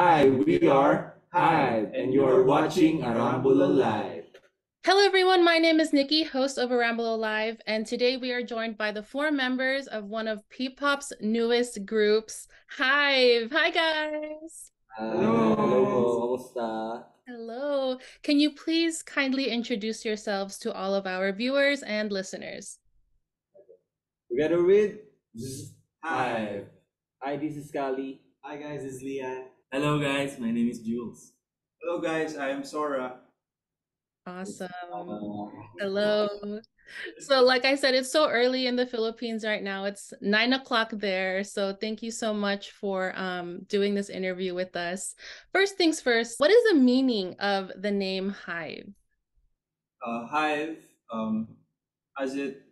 Hi, we are Hive, and you're watching Arambulo Live. Hello, everyone. My name is Nikki, host of Arambulo Live, and today we are joined by the four members of one of P-pop's newest groups, Hive. Hi, guys. Hello. Hello? Hello. Can you please kindly introduce yourselves to all of our viewers and listeners? Together with Hive. Hi, this is Kali. Hi guys, it's Lee-An. Hello, guys. My name is Jules. Hello guys, I am Sora. Awesome. Uh, Hello. So, like I said, it's so early in the Philippines right now. It's nine o'clock there. So, thank you so much for um, doing this interview with us. First things first, what is the meaning of the name Hive? Uh, hive, um, as it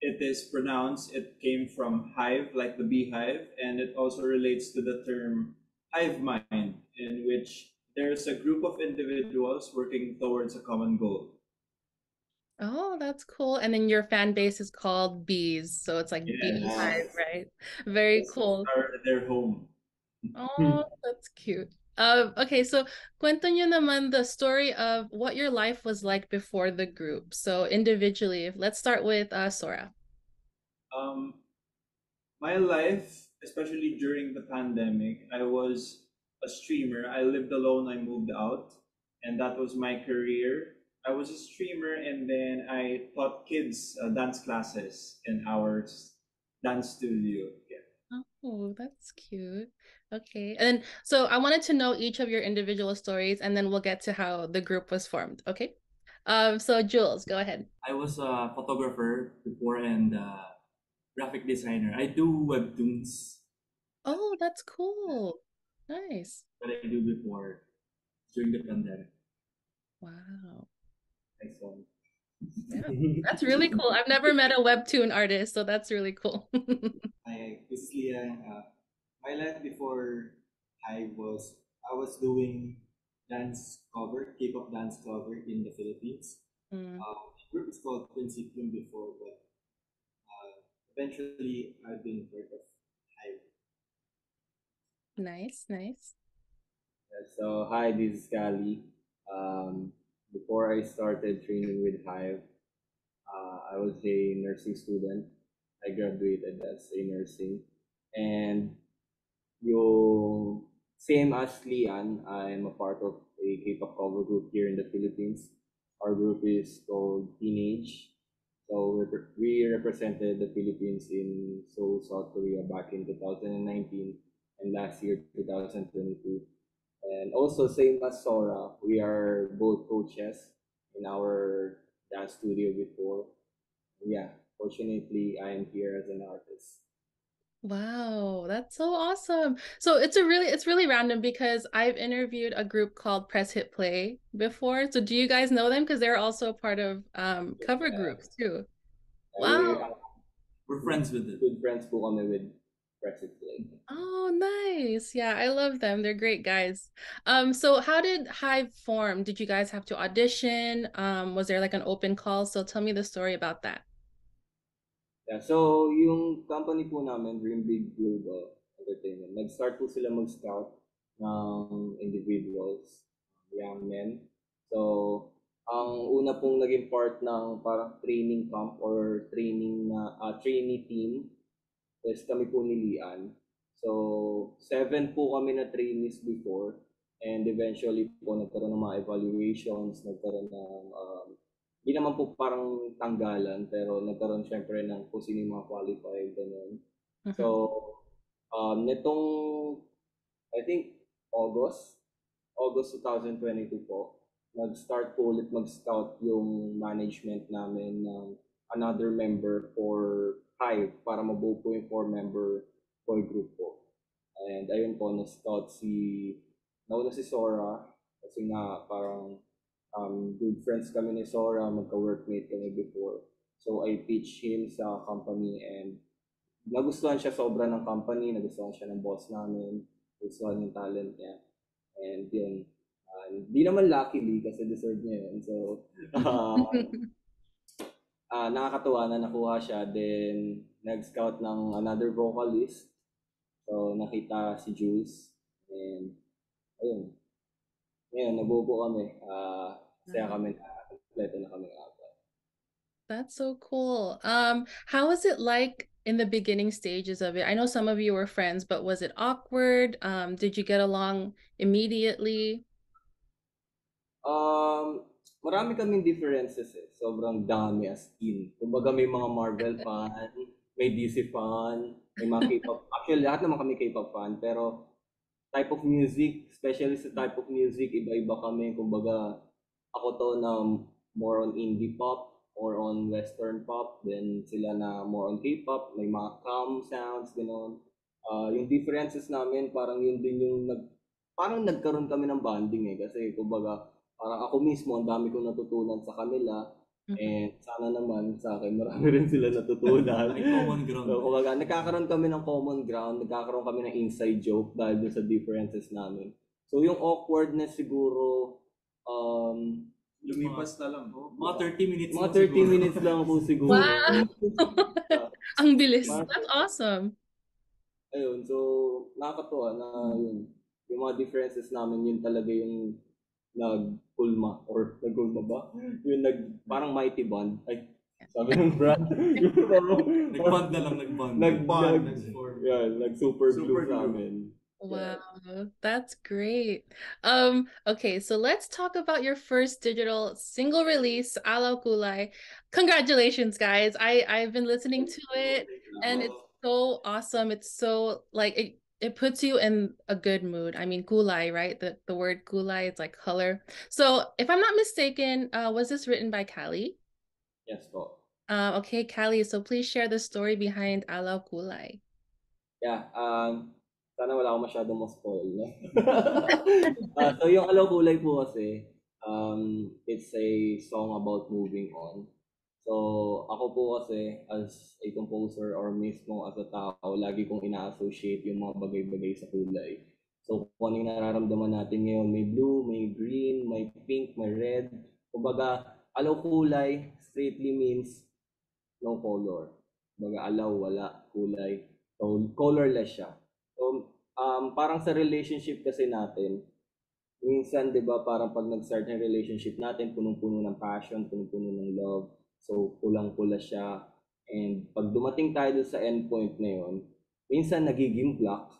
it is pronounced, it came from hive, like the beehive, and it also relates to the term hive mind, in which there's a group of individuals working towards a common goal. Oh, that's cool. And then your fan base is called Bees. So, it's like Yes. Beehive, right? Very It's cool. Their home. Oh, that's cute. Uh, okay, so cuento nyo naman the story of what your life was like before the group. So individually, let's start with uh, Sora. Um, my life, especially during the pandemic, I was a streamer. I lived alone. I moved out, and that was my career. I was a streamer, and then I taught kids uh, dance classes in our dance studio. Yeah. Oh, that's cute. Okay. And then, so I wanted to know each of your individual stories, and then we'll get to how the group was formed. Okay. Um, so Jules, go ahead. I was a photographer before and uh, graphic designer. I do webtoons Oh, that's cool. Nice. that I do before during the pandemic. Wow. Nice one. Yeah, that's really cool. I've never met a webtoon artist, so that's really cool. Hi, this is Uh, my life before I was I was doing dance cover, K-pop dance cover in the Philippines. Mm. Um, the group is called Principium before, but uh, eventually I've been part of Hive. Nice, nice. so, hi, this is Kali. Um, before I started training with Hive, uh, I was a nursing student. I graduated as a nursing. And yung same as Lee-An, I'm a part of a K-pop cover group here in the Philippines. Our group is called Teenage. So we, represented the Philippines in Seoul, South Korea back in 2019 and last year 2022. And also same as Sora, we are both coaches in our dance studio before. Yeah, fortunately I am here as an artist. Wow, that's so awesome. So it's a really it's really random because I've interviewed a group called Press Hit Play before. So do you guys know them? Because they're also part of um cover Yeah. groups too. Wow. We're friends with it. Good friends po kami with Press Hit Play. Oh, nice. Yeah, I love them. They're great guys. Um, so how did Hive form? Did you guys have to audition? Um, was there like an open call? So tell me the story about that. Yeah, so yung company po namin, Dream Big Global Entertainment, nag-start po sila mag-scout ng individuals, young men. So, ang una pong naging part ng parang training camp or training na ah, trainee team is kami po ni Lian. So, seven po kami na trainees before and eventually po nagkaroon ng mga evaluations, nagkaroon ng um, hindi naman po parang tanggalan, pero nagkaroon syempre ng kung sino yung mga qualified, ganun. Mhm. So, um, nitong, I think, August, August 2022 po, nag-start po ulit mag-scout yung management namin ng another member for Hive para mabuo po yung four-member core group po. And ayun po, na-scout si, nauna si Sora, kasi nga parang um, good friends kami ni Sora, magka-workmate kami before. So I pitched him sa company and nagustuhan siya sobra ng company, nagustuhan siya ng boss namin, nagustuhan yung talent niya. And yun, ah, hindi naman luckily kasi deserve niya yun. So, ah, ah, nakakatuwa na nakuha siya. Then, nag-scout ng another vocalist. So, nakita si Jules. And ayun. Ngayon, nabubo kami. Ah, saya kami na kompleto na kami apat. That's so cool. Um, how was it like in the beginning stages of it? I know some of you were friends, but was it awkward? Um, did you get along immediately? Um, marami kaming differences eh. Sobrang dami as in. Kumbaga may mga Marvel fan, may DC fan, may mga K-pop. Actually, lahat naman kami K-pop fan. Pero type of music, especially sa type of music, iba-iba kami. Kumbaga, ako to na more on indie pop or on western pop. Then sila na more on K-pop. May mga calm sounds, gano'n. Ah, yung differences namin, parang yun din yung nag... Parang nagkaroon kami ng bonding eh. Kasi kumbaga, parang ako mismo, ang dami kong natutunan sa kanila. Mhm. And sana naman sa akin, marami rin sila natutunan. May common ground. So, kumbaga, nagkakaroon kami ng common ground, nagkakaroon kami ng inside joke dahil dun sa differences namin. So, yung awkwardness siguro, um, Lumipas na lang. Mga 30 minutes. mga lang 30 siguro. minutes lang po siguro. Wow! Ang bilis. Mar- That's awesome. Ayun, so, nakakatuwa na yun. Yung mga differences namin, yun talaga yung nagkulma or nagkulma ba? Yung nag, parang mighty bond. Ay, sabi ng brand. yung parang, Nag-bond na lang, nag-bond. nag, Bond, nag, yeah, nag super, Super glue sa amin. Wow, that's great. Um, okay, so let's talk about your first digital single release, Alawkulay. Congratulations, guys. I I've been listening to it and it's so awesome. It's so like it it puts you in a good mood. I mean, kulay, right? The the word kulay, it's like color. So, if I'm not mistaken, uh, was this written by Kali? Yes po. Uh, okay, Kali. So please share the story behind Alawkulay. Yeah, um, sana wala akong masyadong ma-spoil, no? Ah, so yung Alawkulay po kasi, um, it's a song about moving on. So, ako po kasi, as a composer or mismo as a tao, lagi kong ina-associate yung mga bagay-bagay sa kulay. So, kung ano yung nararamdaman natin ngayon, may blue, may green, may pink, may red. Kumbaga, alaw kulay straightly means no color. Kumbaga, alaw, wala, kulay. So, colorless siya. So, um, parang sa relationship kasi natin, minsan, di ba, parang pag nag-start ng relationship natin, punong-puno ng passion, punong-puno ng love. So, kulang-kula siya. And pag dumating tayo sa endpoint na yun, minsan nagiging black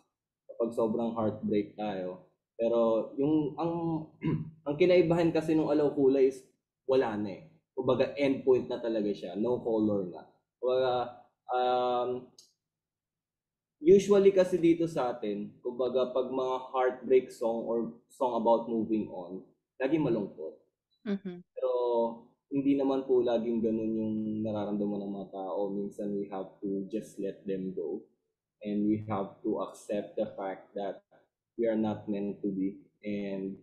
kapag sobrang heartbreak tayo. Pero yung ang ang kinaibahan kasi nung alaw kulay is wala na eh. Kumbaga endpoint na talaga siya, no color na. Kumbaga um, usually kasi dito sa atin, kumbaga pag mga heartbreak song or song about moving on, lagi malungkot. Mhm. Pero hindi naman po laging ganun yung nararamdaman ng mga tao. Minsan we have to just let them go. And we have to accept the fact that we are not meant to be. And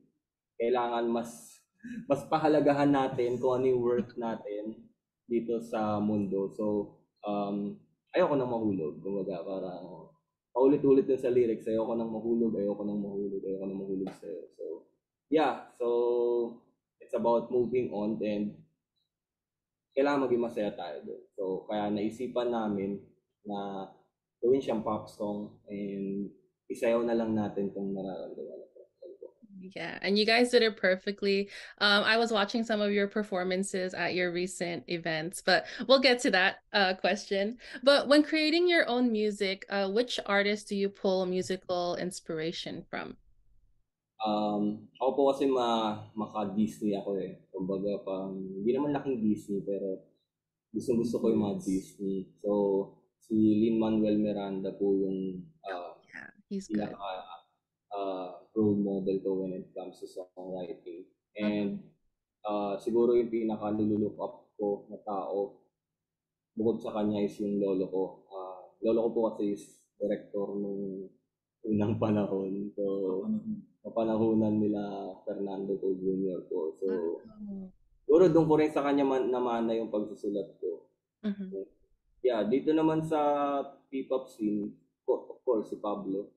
kailangan mas mas pahalagahan natin kung ano yung worth natin dito sa mundo. So, um, ayoko nang mahulog. Kumbaga, parang paulit-ulit din sa lyrics, ayoko nang mahulog, ayoko nang mahulog, ayoko nang mahulog sa'yo. So, yeah. So, it's about moving on and kailangan maging masaya tayo doon. So, kaya naisipan namin na gawin siyang pop song and isayaw na lang natin kung nararamdaman natin. Yeah, and you guys did it perfectly. Um, I was watching some of your performances at your recent events, but we'll get to that uh, question. But when creating your own music, uh, which artists do you pull musical inspiration from? Um, ako po kasi ma maka-Disney ako eh. Kumbaga, pang, hindi naman laking Disney, pero gusto gusto ko yung mga Disney. So, si Lin-Manuel Miranda po yung uh, Yeah, he's good. pinaka uh, role model ko when it comes to songwriting. And uh, siguro yung pinaka nilulup up ko na tao bukod sa kanya is yung lolo ko. Uh, lolo ko po kasi is director nung unang panahon. So, kapanahunan nila Fernando ko Jr. po. So, Wow. siguro doon ko rin sa kanya man, namana yung pagsusulat ko. Mhm. Yeah, dito naman sa P-pop scene, ko- of course, si Pablo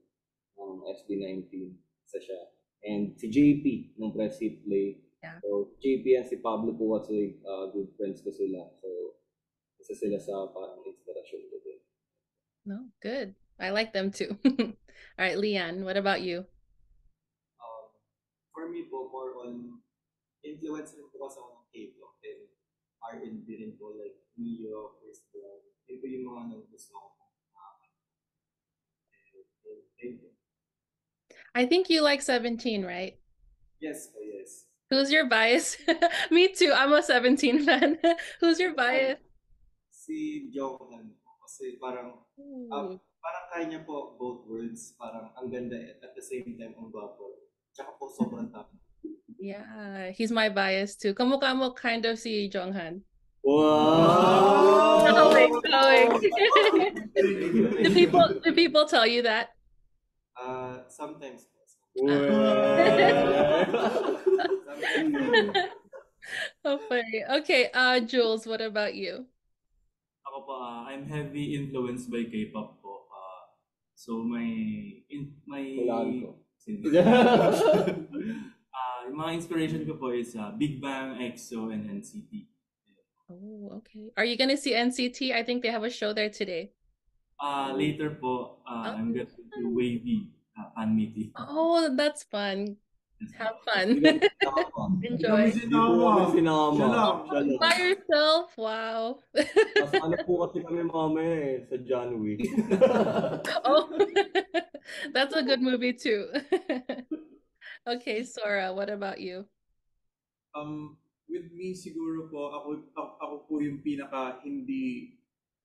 ng SB19, isa siya. And si JP ng Press Hit Play. Yeah. So, JP and si Pablo po kasi uh, good friends ko sila. So, isa sila sa parang inspirasyon ko din. No, good. I like them too. All right, Leanne, what about you? On influence rin po kasi ako ng K-pop and R&B rin po like Ne-Yo, Chris Brown. Yun po yung mga ko. And, thank you. I think you like 17, right? Yes po, yes. Who's your bias? Me too. I'm a 17 fan. Who's your bias? Si Jeonghan. Kasi parang, Ooh. parang kaya niya po both worlds. Parang ang ganda at the same time ang gwapo. Tsaka po sobrang tama. Yeah, he's my bias too. Kamukha mo kind of si Jeonghan. Wow! Going, going. do people do people tell you that? Uh, sometimes po. Wow! Oh, funny. Okay, uh, Jules, what about you? Ako po, ah, I'm heavy influenced by K-pop po. Ah, so my in my Hulaan ko. Sino? Ah, yung mga inspiration ko po is ah, Big Bang, EXO, and NCT. Oh, okay. Are you gonna see NCT? I think they have a show there today. Ah, later po, ah, I'm going to do WayV ah, fan meeting. Oh, that's fun. Have fun. Hindi kami Enjoy. Hindi sinama. sinama. Siya lang. Siya lang. By yourself? Wow. Mas ano po kasi kami mamaya eh, sa John Wick. oh, that's a good movie too. Okay, Sora, what about you? Um, with me siguro po, ako, ako, po yung pinaka hindi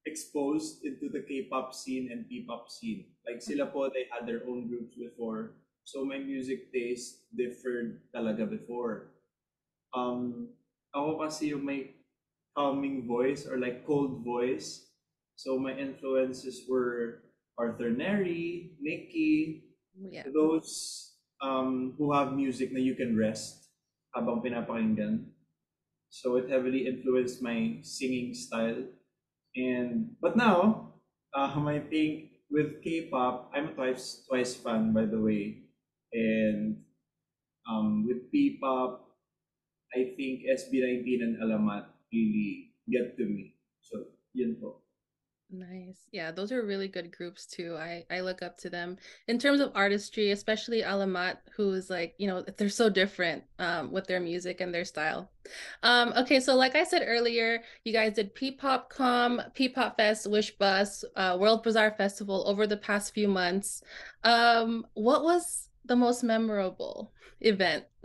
exposed into the K-pop scene and P-pop scene. Like sila po, they had their own groups before. So my music taste differed talaga before. Um, ako kasi yung may calming voice or like cold voice. So my influences were Arthur Neri, Nicky, Yeah. those um, who have music na you can rest habang pinapakinggan. So it heavily influenced my singing style. And but now, um, I think with K-pop, I'm a Twice Twice fan by the way, and um, with P-pop, I think SB19 and Alamat really get to me. So yun po. Nice. Yeah, those are really good groups too. I I look up to them in terms of artistry, especially Alamat, who is like, you know, they're so different um with their music and their style. Um okay, so like I said earlier, you guys did P-Pop Con, P-Pop Fest, Wish Bus, uh World Bazaar Festival over the past few months. Um what was the most memorable event?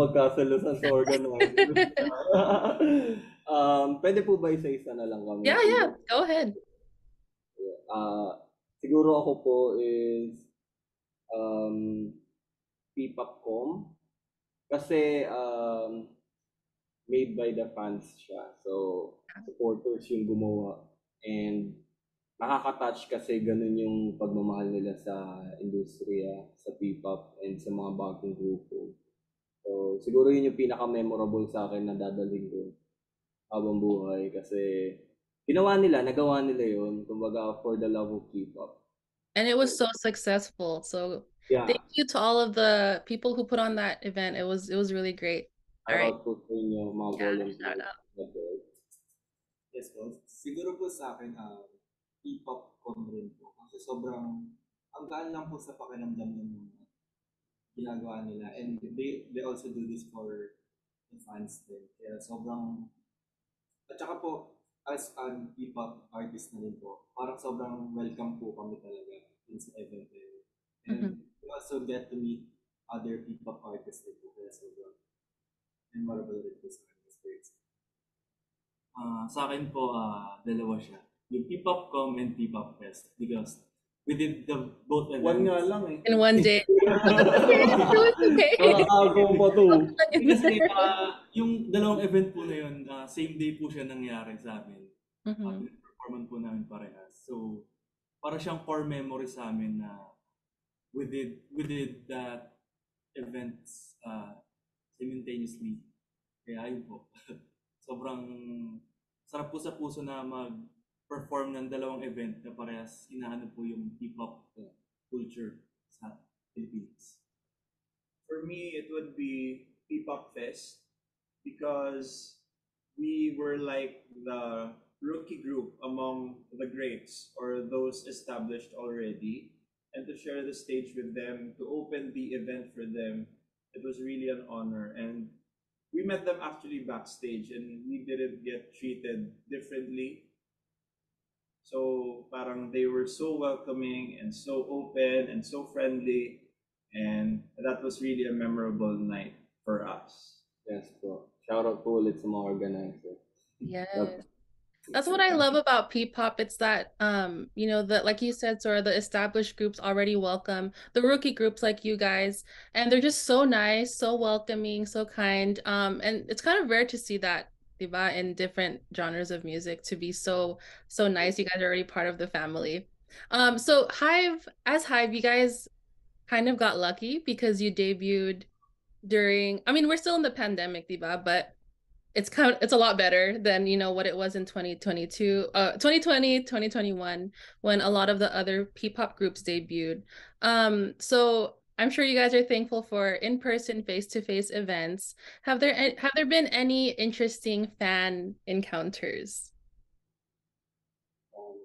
Magkasalusan sa. um, pwede po ba isa-isa na lang kami? yeah, yeah, go ahead. Ah, siguro ako po is um, P-Popcom. Kasi um, made by the fans siya. So, supporters yung gumawa. And nakaka-touch kasi ganun yung pagmamahal nila sa industriya, sa P-pop, and sa mga bagong grupo. So, siguro yun yung pinaka-memorable sa akin na dadalhin ko habang buhay kasi ginawa nila, nagawa nila yun, kumbaga for the love of K-pop. And it was so successful. So Yeah, thank you to all of the people who put on that event. It was it was really great. alright. out po inyo, mga Yeah, shout out. Yes po. Siguro po sa akin, uh, P-pop con rin po. Kasi sobrang, ang gaan lang po sa pakiramdam ng mga ginagawa nila. And they, they also do this for the fans din. Kaya sobrang, at saka po, as an P-pop artist na rin po, parang sobrang welcome po kami talaga dun sa event na yun. And we also get to meet other P-pop artists din po. Kaya sobrang memorable rin po sa akin experience. Ah, sa akin po, ah, dalawa siya. Yung P-Popcom and P-Pop Fest. Because we did the both events. One nga lang eh. In one day. okay. Nakakagaw pa to. Kasi ah, yung dalawang event po na yun, ah, same day po siya nangyari sa amin. Mhm. Uh, performance po namin parehas. So, para siyang core memory sa amin na we did, we did that events uh, simultaneously. Kaya ayun po. Sobrang sarap po sa puso na mag-perform ng dalawang event na parehas inaano po yung hip-hop uh, culture sa Philippines. For me, it would be P-Pop Fest because we were like the rookie group among the greats or those established already and to share the stage with them, to open the event for them it was really an honor. And we met them actually backstage and we didn't get treated differently. So parang they were so welcoming and so open and so friendly. And that was really a memorable night for us. Yes po. Shoutout po ulit sa mga organizer. Yes. Yep. That's what I love about P-pop. It's that um, you know, that like you said, Sora, the established groups already welcome the rookie groups like you guys, and they're just so nice, so welcoming, so kind. Um, and it's kind of rare to see that, diba, in different genres of music to be so so nice. You guys are already part of the family. Um, so Hive, as Hive, you guys kind of got lucky because you debuted during. I mean, we're still in the pandemic, diba, but it's kind of, it's a lot better than you know what it was in 2022 uh 2020 2021 when a lot of the other p-pop groups debuted um so i'm sure you guys are thankful for in-person face-to-face events. Have there have there been any interesting fan encounters? Um,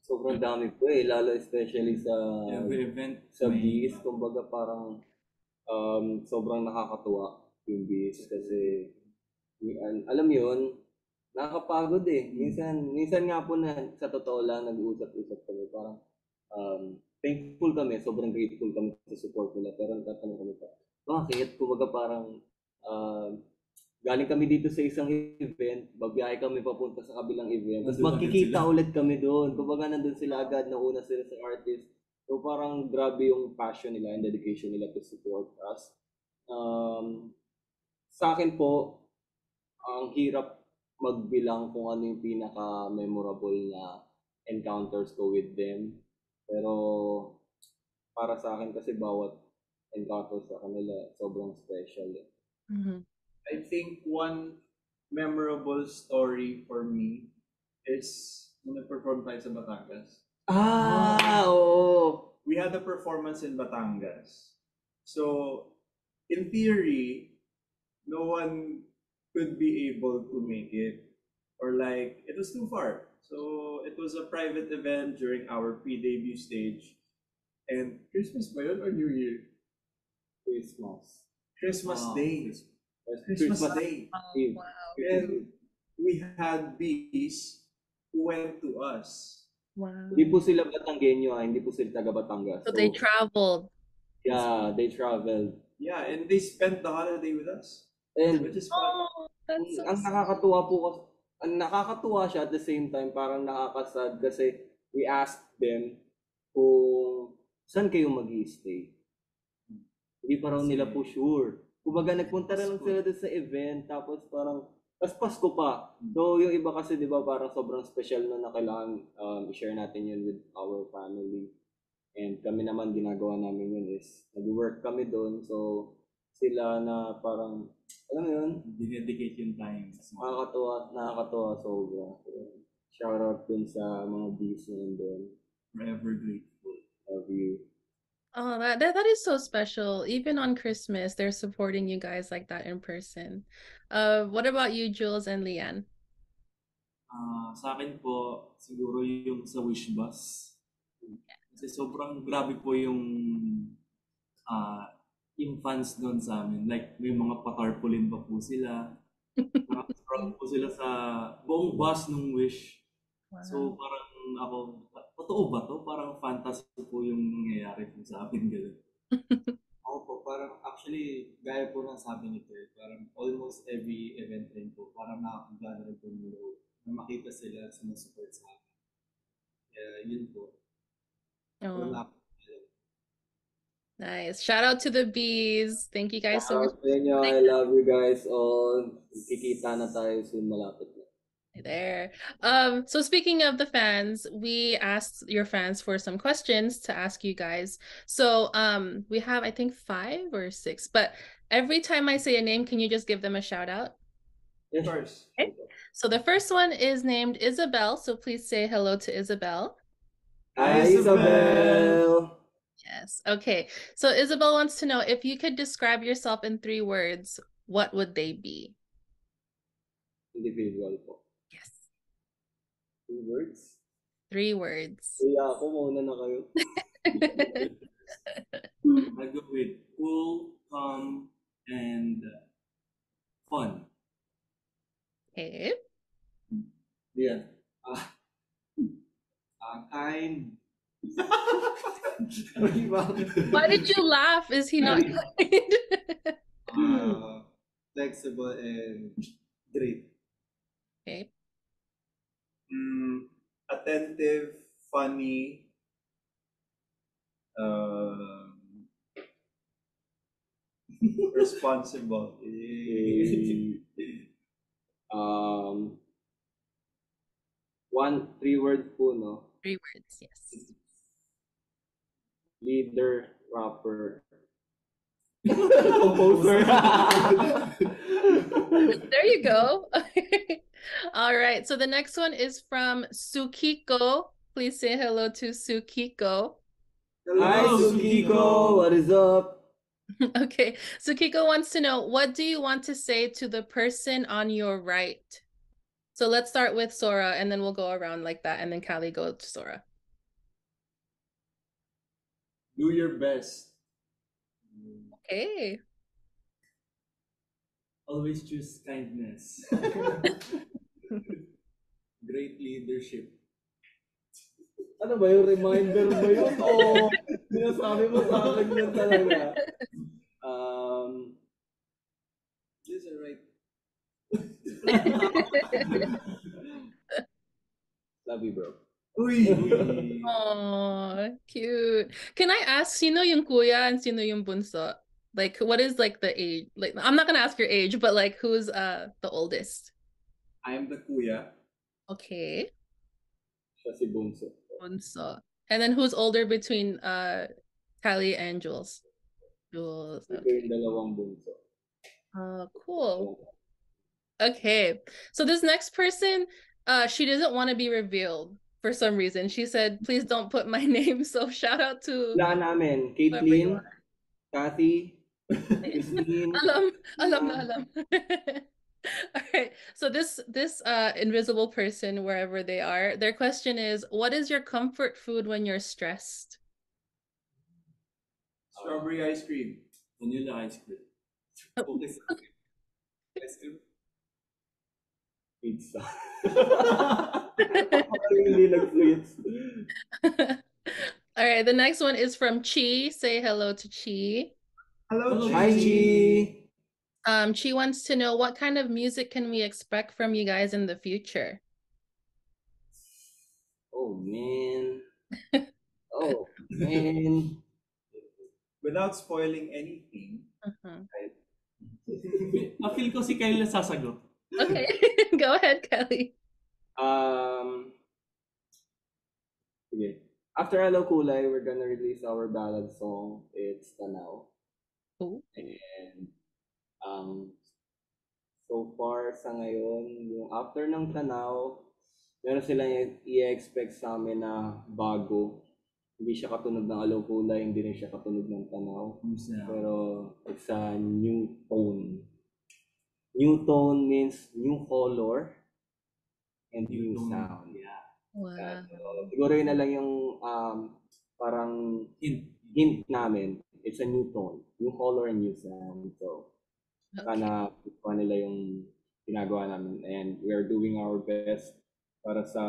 sobrang dami po eh, lalo especially sa Every event, sa may- bees, kumbaga parang um, sobrang nakakatuwa yung bees kasi y- an- alam yun, nakakapagod eh. Minsan, minsan nga po na sa totoo lang nag-uusap-usap kami, parang um, thankful kami, sobrang grateful kami sa support nila, pero nagtatanong kami pa, bakit? Kumbaga parang um, galing kami dito sa isang event, babiyahe kami papunta sa kabilang event, tapos magkikita ulit kami doon. Kumbaga nandun sila agad, nauna sila sa artist. So parang grabe yung passion nila and dedication nila to support us. Um, sa akin po, ang hirap magbilang kung ano yung pinaka-memorable na encounters ko with them. Pero para sa akin kasi bawat encounter sa kanila sobrang special. Eh. Mhm. I think one memorable story for me is nung nag-perform tayo sa Batangas. Ah, oo. We had a performance in Batangas. So, in theory, no one could be able to make it. Or like, it was too far. So, it was a private event during our pre-debut stage. And Christmas ba yun or New Year? Christmas. Christmas Ah, Day. Christmas, Christmas Day. Eve. wow And we had bees who went to us. wow Hindi po sila Batanggenyo, ah. hindi po sila taga Batangas. so they traveled Yeah, they traveled. Yeah, and they spent the holiday with us, And which is fun. oh that's so ang nakakatuwa po kasi, nakakatuwa siya at the same time, parang nakakasad kasi we asked them kung saan kayo mag stay Hindi pa raw nila po sure. Kumbaga, nagpunta na lang sila doon sa event, tapos parang, tas Pasko pa. So, yung iba kasi, di ba, parang sobrang special na na kailangan um, i-share natin yun with our family. And kami naman, ginagawa namin yun is, nag-work kami doon. So, sila na parang, alam mo yun, dinedicate yung time. So, nakakatuwa, nakakatuwa sobra. Shout out dun sa mga bees na nandun. forever grateful. Love you. Oh, that, that that is so special. Even on Christmas, they're supporting you guys like that in person. Uh, what about you, Jules and Leanne? Ah, sa akin po, siguro yung sa wish bus. Kasi sobrang grabe po yung ah yung fans doon sa amin. Like, may mga patarpaulin pa po sila. Nakaka-proud po sila sa buong bus nung wish. So, parang ako, totoo ba to? Parang fantasy po yung nangyayari po sa akin. Ganun. Ako po, parang actually, gaya po ng sabi ni Ter, parang almost every event rin po, parang nakakagana rin po ng loob na makita sila sumusupport sa akin. Kaya yun po. Oh, Wala nice. Shout out to the bees. Thank you guys so much. Shout out sa inyo. I love you guys all. Kikita na tayo soon malapit na. there. Um, so speaking of the fans, we asked your fans for some questions to ask you guys. So um, we have I think five or six, but every time I say a name, can you just give them a shout out? Of course. So the first one is named Isabel. So please say hello to Isabel. Hi, Isabel. Isabel! Yes. Okay. So Isabel wants to know if you could describe yourself in three words, what would they be? Individual po. Yes. Three words? Three words. Kaya ako, mauna na kayo. I go with cool, calm, and uh, fun. Okay. Yeah. Uh, kind. Why did you laugh? Is he not kind? Uh, flexible and great. okay. Mm, attentive, funny, um, responsible. um, one, three word po, no? Three words, yes. Leader, rapper, composer. there you go. All right. So the next one is from Sukiko. Please say hello to Sukiko. Hi, Sukiko. What is up? Okay. Sukiko wants to know what do you want to say to the person on your right? So let's start with Sora and then we'll go around like that and then Kali go to Sora. Do your best. Okay. Always choose kindness. Great leadership. Ano ba yung reminder ba yun? Oo. Sinasabi mo sa akin yun talaga. Um, These are right. love you, bro. Uy! Cute. Can I ask sino yung kuya and sino yung bunso? Like what is like the age? Like I'm not gonna ask your age, but like who's uh the oldest? I am the kuya. Okay. Siya si Bunso. Bunso. And then who's older between uh Kali and Jules? Jules. Okay. yung dalawang Bunso. Uh cool. Okay. So this next person, uh she doesn't want to be revealed for some reason. She said, please don't put my name. So shout out to Wala namin. whoever you Caitlyn, are. Kathy, Christine. alam, alam na alam. All right. So this this uh invisible person wherever they are, their question is, what is your comfort food when you're stressed? Strawberry ice cream. Vanilla ice cream. Okay sa akin. Ice cream. Pizza. Hindi nag-sweets. All right, the next one is from Chi. Say hello to Chi. Hello, Hello, Hi, Chi. Um, Chi wants to know what kind of music can we expect from you guys in the future? Oh, man. Oh, man. Without spoiling anything, Mhm. Ah, feel ko si Kyle na sasagot. Okay, go ahead, Kelly. Um, sige. After Hello Kulay, we're gonna release our ballad song. It's Tanaw. Ooh. And um, so far sa ngayon, yung after ng Tanaw, meron silang i-expect sa amin na bago. Hindi siya katunog ng Hello Kulay, hindi rin siya katunog ng Tanaw. Pero it's a new tone. New tone means new color and new, New sound. Yeah. Wow. So, siguro yun na lang yung um, parang Hint. hint namin. It's a new tone, new color and new sound. So, Okay. sana gustuhan nila yung ginagawa namin. And we are doing our best para sa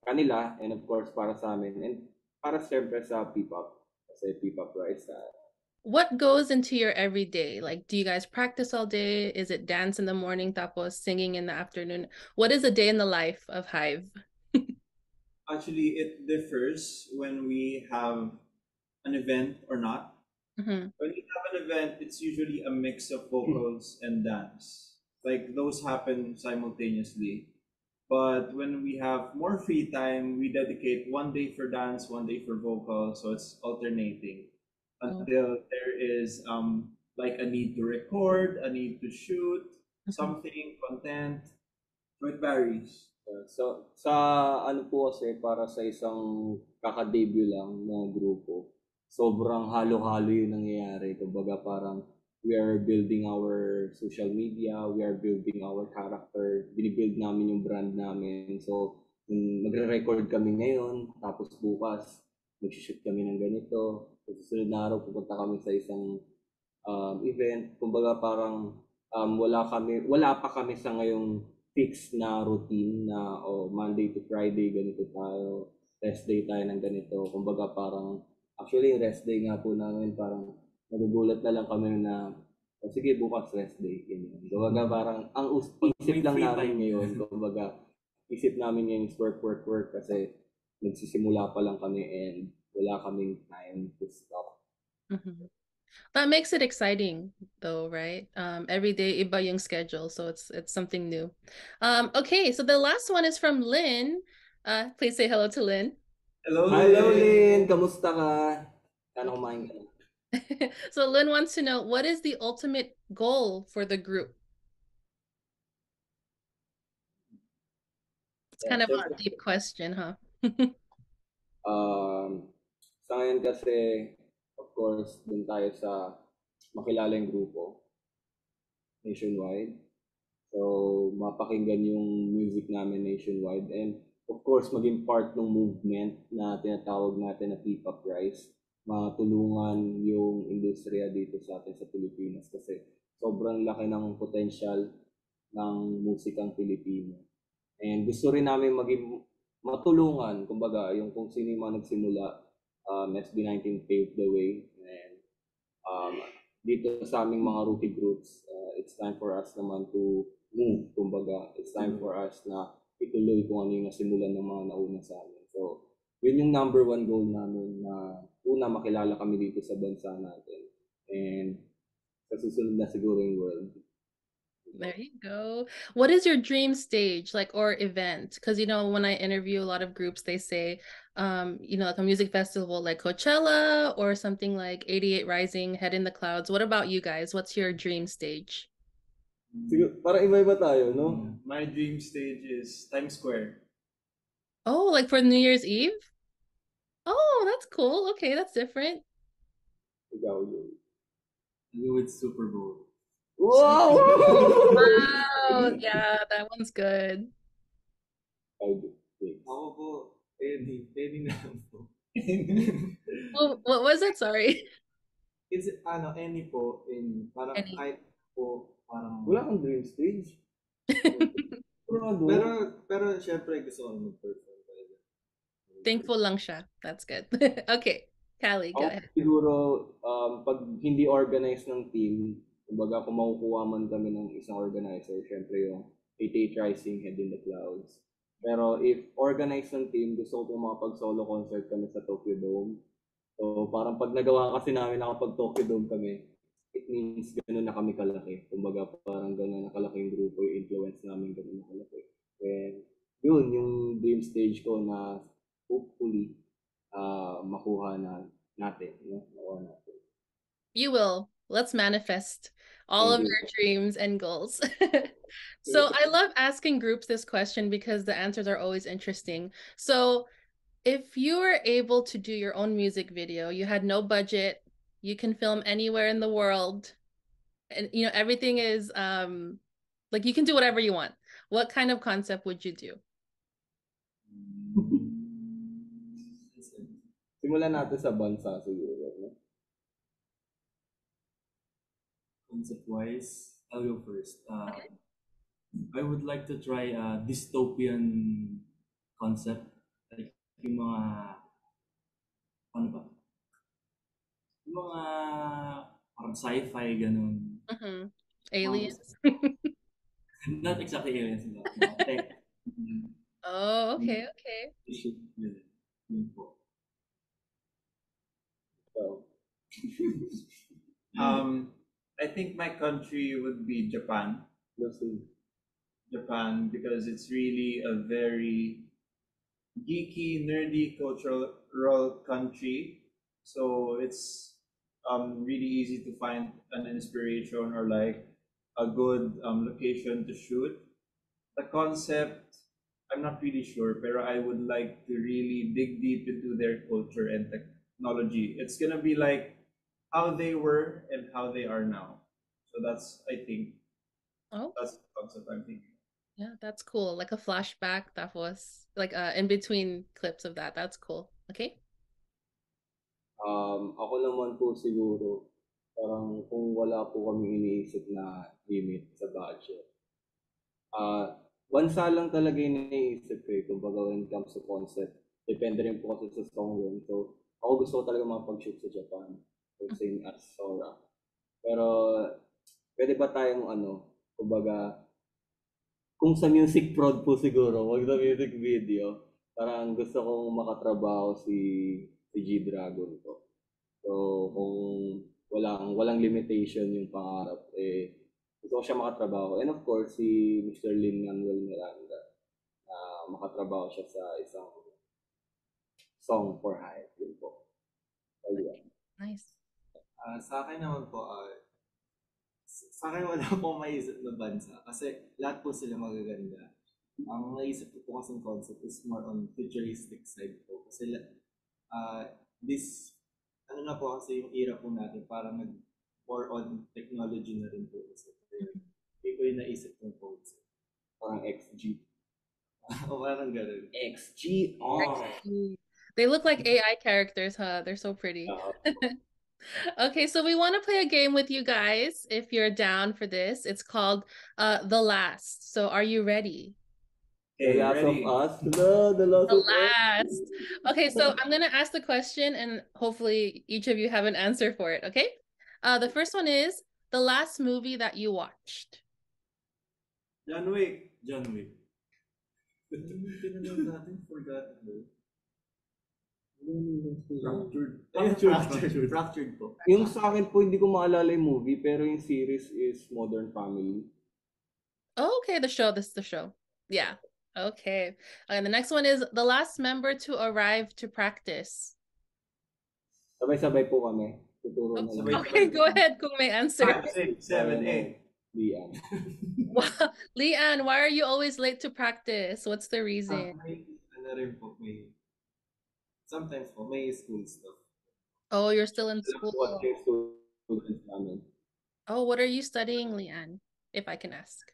kanila and of course para sa amin. And para siyempre sa P-pop. Kasi P-pop rise sa What goes into your everyday? Like, do you guys practice all day? Is it dance in the morning, tapos singing in the afternoon? What is a day in the life of Hive? actually, it differs when we have an event or not. Mhm. When we have an event, it's usually a mix of vocals and dance. Like those happen simultaneously. But when we have more free time, we dedicate one day for dance, one day for vocal, so it's alternating until there is um like a need to record, a need to shoot something, content. So it varies. So, sa ano po kasi, para sa isang kaka-debut lang na grupo, sobrang halo-halo yung nangyayari. Kumbaga parang we are building our social media, we are building our character, binibuild namin yung brand namin. So, magre-record kami ngayon, tapos bukas, mag-shoot kami ng ganito. Sa susunod na araw, pupunta kami sa isang um, event. Kumbaga parang um, wala kami, wala pa kami sa ngayong fixed na routine na oh, Monday to Friday ganito tayo, rest day tayo ng ganito. Kumbaga parang actually rest day nga po namin parang nagugulat na lang kami na oh, sige bukas rest day ganyan. Kumbaga parang ang us- isip lang namin ngayon kumbaga isip namin ngayon is work work work kasi nagsisimula pa lang kami and wala kaming time to stop. Mhm. That makes it exciting though, right? Um, every day iba yung schedule, so it's it's something new. Um, okay, so the last one is from Lynn. Uh, please say hello to Lynn. Hello, Hello Lynn. Lynn, kamusta ka? Sana kumain ka na. so Lynn wants to know what is the ultimate goal for the group? It's kind of a deep question, huh? Um, sa ngayon kasi, of course, dun tayo sa makilala yung grupo nationwide. So, mapakinggan yung music namin nationwide. And, of course, maging part ng movement na tinatawag natin na P-Pop Rise. Matulungan yung industriya dito sa atin sa Pilipinas kasi sobrang laki ng potential ng musikang Pilipino. And gusto rin namin maging matulungan, kumbaga, yung kung sino yung mga nagsimula, um, SB19 paved the way. And um, dito sa aming mga rookie groups, uh, it's time for us naman to move, kumbaga. It's time for us na ituloy kung ano yung nasimulan ng mga nauna sa amin. So, yun yung number one goal namin na una, makilala kami dito sa bansa natin. And sa susunod na siguro yung world. There you go. What is your dream stage like or event? Because you know, when I interview a lot of groups, they say, um, you know, like a music festival like Coachella or something like 88 Rising, Head in the Clouds. What about you guys? What's your dream stage? Para iba-iba tayo, no? My dream stage is Times Square. Oh, like for New Year's Eve? Oh, that's cool. Okay, that's different. Ikaw yun. Go with Super Bowl. Wow! Wow, yeah, that one's good. I do. Thanks. Ako po, pwede, pwede na lang po. Well, what was it? Sorry. It's, ano, any po, in, parang Any. kahit po, parang, Wala kang dream stage. Pero, pero, pero syempre gusto ko mag-perform talaga. Thankful lang siya. That's good. okay, Kali, go ako ahead. siguro, um, pag hindi organized ng team, kumbaga kung makukuha man kami ng isang organizer, syempre yung 88 Rising Head in the Clouds. Pero if organized ng team, gusto ko makapag-solo concert kami sa Tokyo Dome. So parang pag nagawa kasi namin nakapag Tokyo Dome kami, it means gano'n na kami kalaki. Kumbaga parang gano'n na kalaki yung grupo, yung influence namin gano'n na kalaki. And yun, yung dream stage ko na hopefully ah makuha na natin. No? Makuha natin. You will. Let's manifest all of your dreams and goals. so I love asking groups this question because the answers are always interesting. So if you were able to do your own music video, you had no budget, you can film anywhere in the world, and you know everything is um like you can do whatever you want. What kind of concept would you do? Simulan natin sa bansa siguro. No? Concept wise, I'll go first. Uh, I would like to try a dystopian concept. Like yung mga ano ba? Yung mga parang sci-fi ganun. Mhm. Aliens. Not exactly aliens. But, mga tech. Mm, Oh, okay, okay. Yun. Yun po. So, Um, I think my country would be Japan. let's. Japan because it's really a very geeky, nerdy, cultural country. So it's um, really easy to find an inspiration or like a good um, location to shoot. The concept, I'm not really sure, but I would like to really dig deep into their culture and technology. It's gonna be like how they were and how they are now. So that's I think Oh, that's the concept I'm thinking. yeah, that's cool. Like a flashback that was like uh in between clips of that. That's cool. Okay. Um, ako naman po siguro, parang kung wala po kami iniisip na limit sa budget. Ah, bansa lang talaga yung iniisip ko eh, kumbaga when it comes to concept. Depende rin po kasi sa song yun. So, ako gusto ko talaga makapag-shoot sa Japan. So, same as. Pero, pwede ba tayong ano, kumbaga, kung sa music prod po siguro, wag sa music video, parang gusto kong makatrabaho si, si G-Dragon po. So, kung walang, walang limitation yung pangarap, eh, gusto ko siya makatrabaho. And of course, si Mr. Lin Manuel Miranda, na makatrabaho siya sa isang song for hire. Yun po. So, yun. Nice. Ah, sa akin naman po, ah, s- sa akin wala po maisip na bansa kasi lahat po sila magaganda. Ang naisip ko po kasing concept is more on futuristic side po. Kasi la- ah, this, ano na po kasi yung era po natin, parang nag more on technology na rin po. Kasi hindi ko yung naisip ng concept. Parang XG. o parang ganun. XG! Oh! Actually, They look like AI characters, huh? They're so pretty. Oo. Okay, so we want to play a game with you guys if you're down for this. It's called uh The Last. So are you ready? The Okay, Last ready? of Us. No, The Last The of Us. Last. Okay, so I'm going to ask the question and hopefully each of you have an answer for it, okay? Uh the first one is the last movie that you watched. John Wick. John Wick. Pinanood natin, forgot mo. Fractured. Fractured. Fractured. Fractured. Fractured po. Yung sa akin po, hindi ko maalala yung movie, pero yung series is Modern Family. Oh, okay, the show. This is the show. Yeah. Okay. And the next one is the last member to arrive to practice. Sabay-sabay po kami. Tuturo na Sabay- lang. Okay, go ahead kung may answer. Five, six, seven, eight. Lee-An. Wow. Lee-An, why are you always late to practice? What's the Ah, reason? may, ano rin po, may, sometimes po, may school stuff. Oh, you're still in school. what yung students namin. Oh, what are you studying, Lee-An? If I can ask.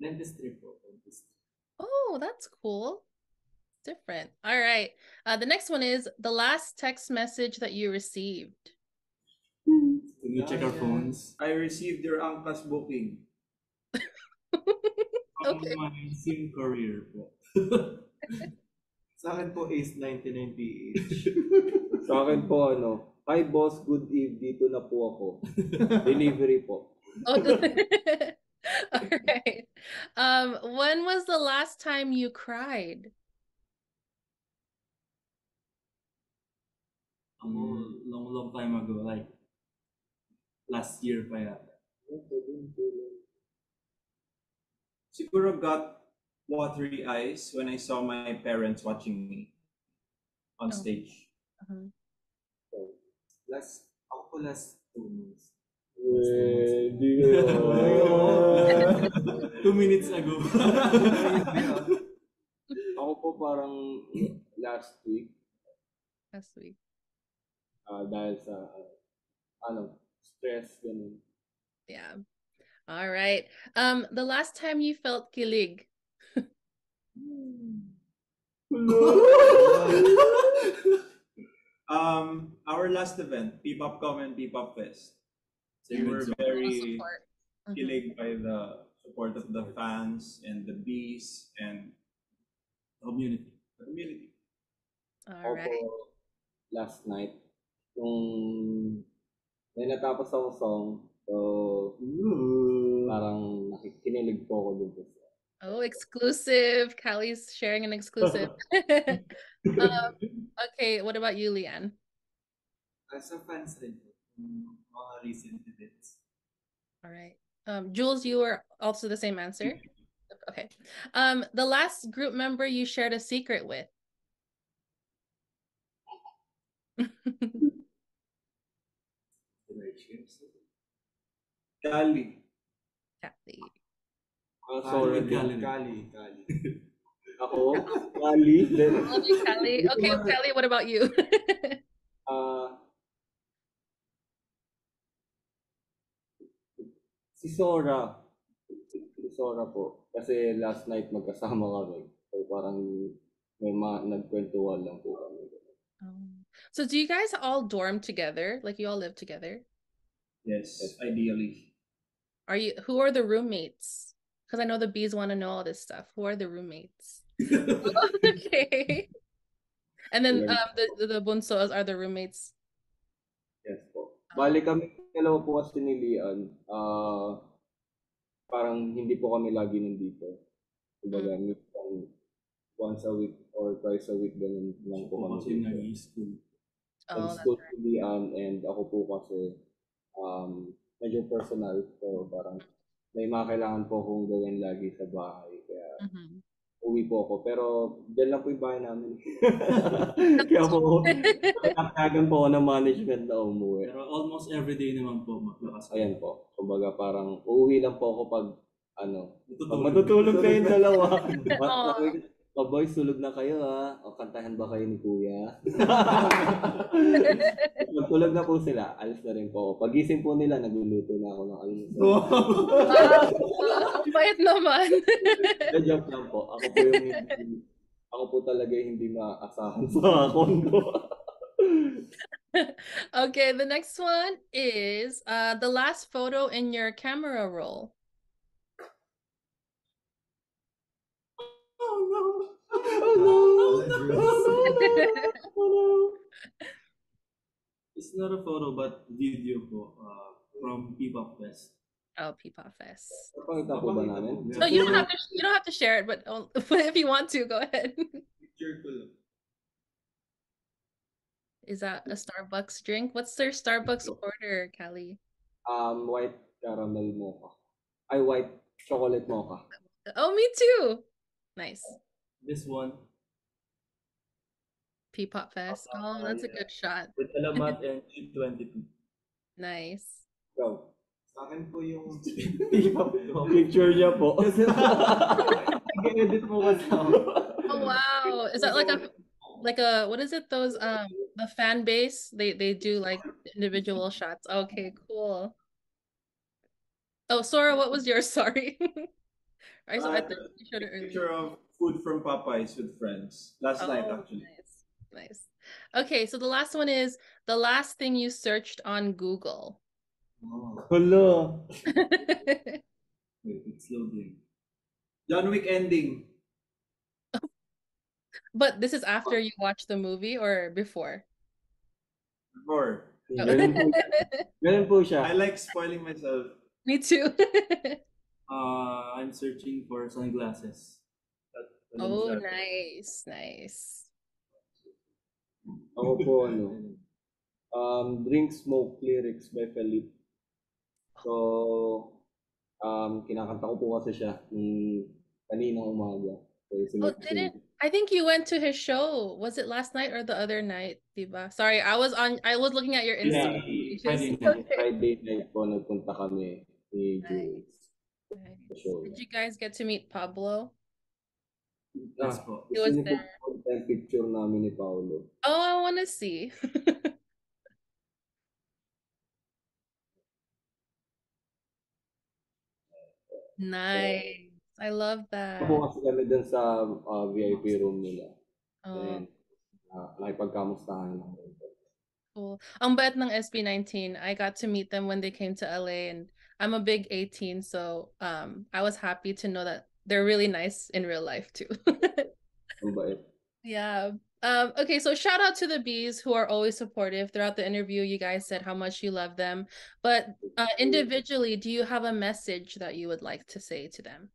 Dentistry po. Dentistry. Oh, that's cool. Different. All right. Uh, the next one is the last text message that you received. When we check our phones. I received your Angkas booking. Okay. my sim career po. Sa akin po, Ace 99 PH. Sa akin po, ano, Hi boss, good eve. Dito na po ako. Delivery po. Oh, all right. Um, when was the last time you cried? Um, long, long time ago, like last year pa yata. Siguro got watery eyes when I saw my parents watching me on Oh. stage. Uh-huh. last, ako po last two months. Di Two minutes ago. Ako po parang last week, Last week. ah, dahil sa, ah, ano, stress, ganun. Yeah. All right. Um, the last time you felt kilig. um, our last event, P-Pop Com and P-Pop Fest. So we were very. Mhm. kilig by the support of the fans and the bees and Community. the community. All right. last night, nung may natapos akong song, so, parang nakikinilig po ako dun po sa Oh, exclusive. Kali's sharing an exclusive. um, okay, what about you, Lee-An? Sa fans rin po, recent events. All right. Um, Jules, you were also the same answer. Okay. Um, the last group member you shared a secret with. Kali. Kathy. Sorry. Kali. Kali, Kali. Ako, Kali, then, Love you, Kelly. Okay, Kelly, what about you? ah, si Sora. Si Sora po. Kasi last night magkasama kami. So parang may ma nagkwentuhan lang po kami. Um, so do you guys all dorm together? Like you all live together? Yes, Yes. ideally. Are you who are the roommates? Because I know the bees want to know all this stuff. Who are the roommates? okay. And then um the the, the bunsos are the roommates. Yes po. Bali kami dalawa po kasi ni Lee-An, ah parang hindi po kami lagi nandito. Kumbaga, minsan once a week or twice a week ganun lang po kami. Kasi dito. nag-school. Oh, that's Nag-school right. si Lee-An and ako po kasi um, medyo personal. So parang may mga kailangan po akong gawin lagi sa bahay. Kaya Mhm. uwi po ako. Pero dyan lang po yung bahay namin. Kaya po, nagtatagan po ako ng management na umuwi. Pero almost every day naman po maglakas. Ayan po. Kumbaga parang uuwi lang po ako pag ano, pag Matutulog. matutulog kayong dalawa. Aw. O boys, tulog na kayo ha. O kantahan ba kayo ni kuya? Tulog na po sila, alis na rin po ako. Pagising po nila, nagluluto na ako ng almusal. Wow, ang bait naman. Na joke lang po. Ako po yung hindi, ako po talaga yung hindi maaasahan sa kondo. okay, the next one is uh the last photo in your camera roll. Oh no! oh no! Oh no! Oh no! It's not a photo but video po uh, from P-Pop Fest. oh, P-Pop Fest. Napakita po ba namin? So you don't have to you don't have to share it, but oh, if you want to, go ahead. Picture ko lang. Is that a Starbucks drink? What's their Starbucks order, Kali? Um, white caramel mocha. Ay, white chocolate mocha. Oh, me too. Nice. This one P-Pop Fest. Oh, that's a good shot. with Alamat and G22. Nice. Go. Sa akin po yung Picture niya po. Nag-edit mo kasi ako. Oh wow. Is that like a like a what is it those um the fan base? They they do like individual shots. Okay, cool. Oh, Sora, what was yours? Sorry. I saw I Uh, think you showed it earlier. Picture of food from Popeyes with friends. Last night, Oh, actually. Nice. Nice. Okay, so the last one is the last thing you searched on Google. Oh. Hello. Wait, it's loading. John Wick ending. but this is after you watch the movie or before? Before. Ganun po, ganun po siya. I like spoiling myself. Me too. Uh, I'm searching for sunglasses. That- that oh, nice, nice. Ako po, ano, um, Drink Smoke Lyrics by Felip. So, um, kinakanta ko po kasi siya nung kaninang umaga. So, Oh, didn't I think you went to his show? Was it last night or the other night, diba? Sorry, I was on. I was looking at your Yeah, Instagram. Friday night. Friday night po, nagpunta kami ni Jules Nice. sa. Did you guys get to meet Pablo? Yes. He was there. picture namin ni Paolo? Oh, I want to see. nice. I love that. Ako kasi kami dun sa ah, VIP room nila. Oh, And uh, nakipagkamustahan lang. cool. Ang bait ng SB19. I got to meet them when they came to LA and I'm a big A'tin, so um I was happy to know that they're really nice in real life too. Yeah. Um, okay, so shout out to the bees who are always supportive. Throughout the interview, you guys said how much you love them. But uh, individually, do you have a message that you would like to say to them?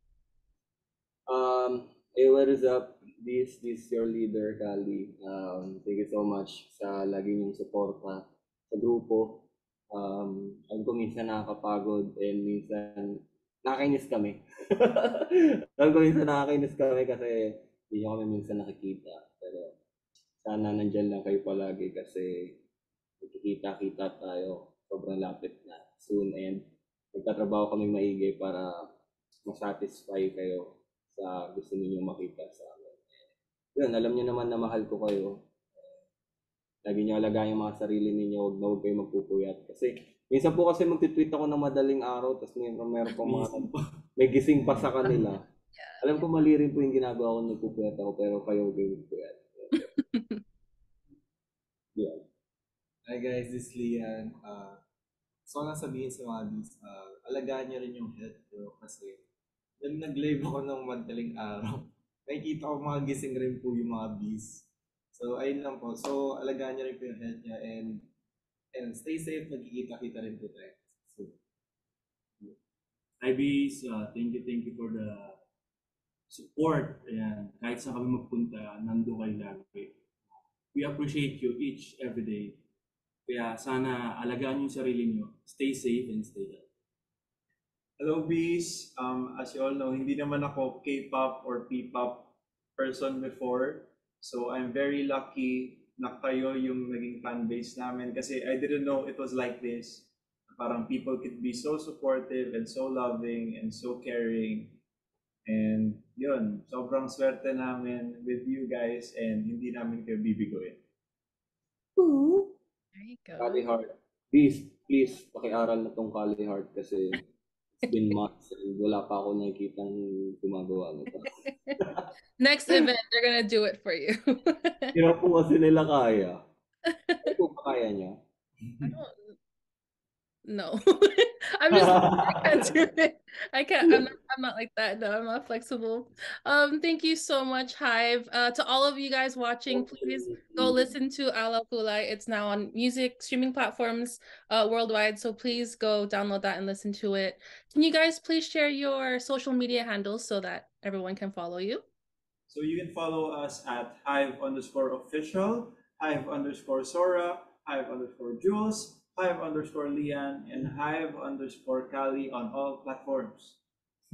Um, hey, what is up? This this your leader, Kali. Um, thank you so much sa lagi niyong suporta sa grupo. Um, alam ko minsan nakakapagod and minsan nakakainis kami. alam ko minsan nakakainis kami kasi hindi kami minsan nakikita. Pero sana nandyan lang kayo palagi kasi magkikita-kita tayo. Sobrang lapit na soon and magtatrabaho kami maigi para masatisfy kayo sa gusto niyo makita sa amin. Yun, alam niyo naman na mahal ko kayo. Lagi niyo alagaan yung mga sarili ninyo, huwag na huwag kayo magpupuyat. Kasi minsan po kasi magtitweet ako ng madaling araw, tapos meron, meron pa mga, may gising pa sa kanila. Alam ko mali rin po yung ginagawa ko, nagpupuyat ako, pero kayo huwag kayo magpuyat. Yeah. Hi guys, this is Lian. Uh, ko lang sabihin sa mga bees, uh, alagaan niyo rin yung health nyo kasi nung nag-live ako ng madaling araw, nakikita ko mga gising rin po yung mga bees. So, ayun lang po. So, alagaan niyo rin po yung health niya and and stay safe. Magkikita-kita rin po tayo. So, IBs, uh, thank you, thank you for the support. Ayan, kahit saan kami magpunta, nando kayo lagi. We appreciate you each, every day. Kaya sana alagaan yung sarili nyo. Stay safe and stay healthy. Hello, Bees. Um, as you all know, hindi naman ako K-pop or P-pop person before. So I'm very lucky na kayo yung naging fan base namin kasi I didn't know it was like this. Parang people could be so supportive and so loving and so caring. And yun, sobrang swerte namin with you guys and hindi namin kayo bibiguin. There you go. Kali Heart. Please, please, pakiaral na tong Kali Heart kasi it's been months and wala pa ako nakikita gumagawa nito. Next event, they're gonna do it for you. Hirap po kasi nila kaya. Ay, kung kaya niya. I don't no. I'm just I can't do it. I can't I'm not, I'm not like that. No, I'm not flexible. Um thank you so much, HYV. Uh to all of you guys watching, please go listen to Ala Kulai. It's now on music streaming platforms uh worldwide. So please go download that and listen to it. Can you guys please share your social media handles so that everyone can follow you? So you can follow us at HYV underscore official, HYV underscore Sora, HYV underscore Jules, hive underscore Lian, and hive underscore Kali on all platforms.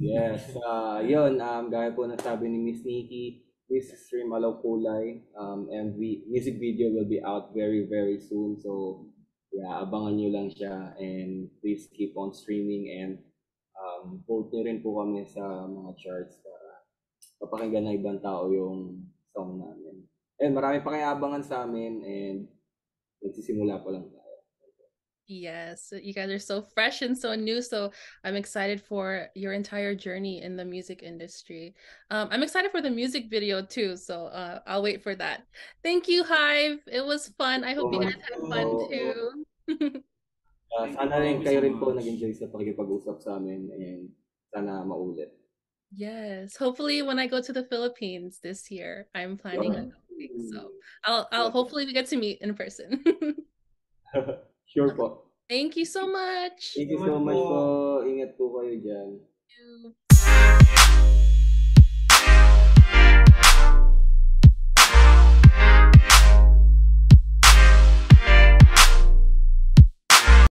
Yes. Uh, yun, um, gaya po na sabi ni Miss Nikki, please stream Alaw Kulay. Um, and we, music video will be out very, very soon. So, yeah, abangan nyo lang siya. And please keep on streaming and um, vote nyo rin po kami sa mga charts para papakinggan ng ibang tao yung song namin. And marami pa kayo abangan sa amin and nagsisimula pa lang. Yes, you guys are so fresh and so new. So I'm excited for your entire journey in the music industry. Um, I'm excited for the music video too. So uh, I'll wait for that. Thank you, HYV. It was fun. I hope you guys had fun Oo. too. Uh, sana rin thank kayo rin po nag-enjoy sa pakikipag-usap sa amin and sana maulit. yes, hopefully when I go to the Philippines this year, I'm planning on going. So I'll I'll hopefully we get to meet in person. Sure po. Thank you so much. Thank you so much po. po. Ingat po kayo dyan. Thank you.